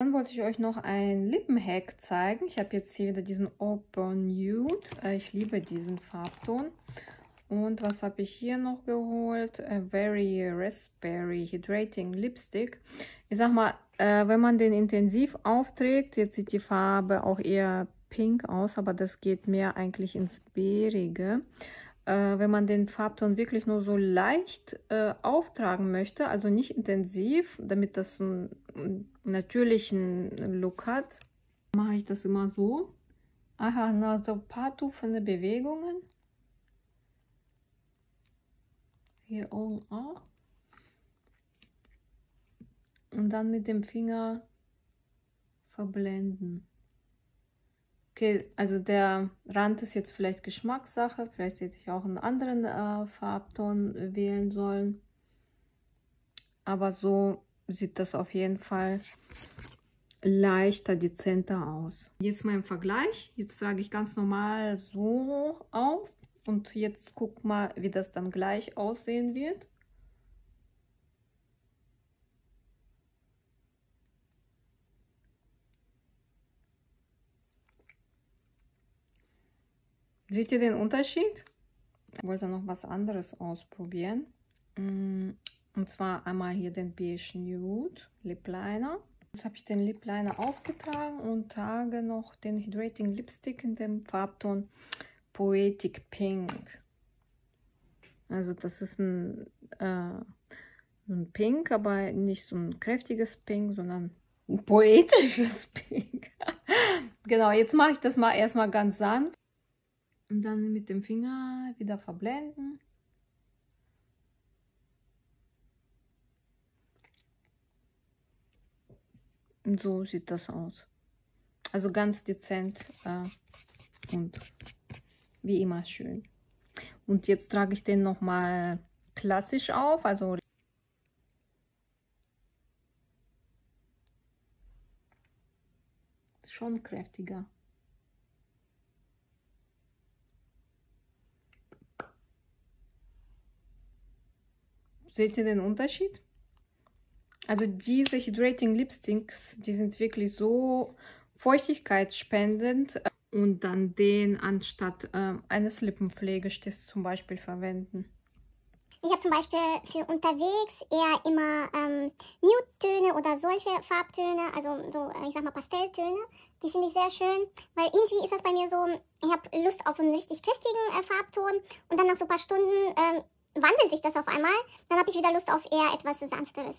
Dann wollte ich euch noch ein Lippenhack zeigen. Ich habe jetzt hier wieder diesen Open Nude. Äh, ich liebe diesen Farbton. Und was habe ich hier noch geholt? A Very Raspberry Hydrating Lipstick. Ich sag mal, äh, wenn man den intensiv aufträgt, jetzt sieht die Farbe auch eher pink aus, aber das geht mehr eigentlich ins Beerige äh, wenn man den Farbton wirklich nur so leicht äh, auftragen möchte, also nicht intensiv, damit das einen, einen natürlichen Look hat, mache ich das immer so. Aha, nur so ein paar tupfende Bewegungen. Hier oben auch. Und dann mit dem Finger verblenden. Okay, also der Rand ist jetzt vielleicht Geschmackssache. Vielleicht hätte ich auch einen anderen äh, Farbton wählen sollen. Aber so sieht das auf jeden Fall leichter, dezenter aus. Jetzt mal im Vergleich. Jetzt trage ich ganz normal so auf. Und jetzt guck mal, wie das dann gleich aussehen wird. Seht ihr den Unterschied? Ich wollte noch was anderes ausprobieren. Mm, und zwar einmal hier den Beige Nude Lip Liner. Jetzt habe ich den Lip Liner aufgetragen und trage noch den Hydrating Lipstick in dem Farbton Poetic Pink. Also das ist ein, äh, ein Pink, aber nicht so ein kräftiges Pink, sondern ein poetisches Pink. genau, jetzt mache ich das mal erstmal ganz sanft. Und dann mit dem Finger wieder verblenden. Und so sieht das aus. Also ganz dezent äh, und wie immer schön. Und jetzt trage ich den nochmal klassisch auf, also schon kräftiger. Seht ihr den Unterschied? Also diese Hydrating Lipsticks, die sind wirklich so feuchtigkeitsspendend und dann den anstatt äh, eines Lippenpflegestifts zum Beispiel verwenden. Ich habe zum Beispiel für unterwegs eher immer ähm, Nude-Töne oder solche Farbtöne, also so, ich sag mal Pastelltöne. Die finde ich sehr schön, weil irgendwie ist das bei mir so, ich habe Lust auf so einen richtig kräftigen äh, Farbton und dann nach so ein paar Stunden ähm, wandelt sich das auf einmal, dann habe ich wieder Lust auf eher etwas Sanfteres.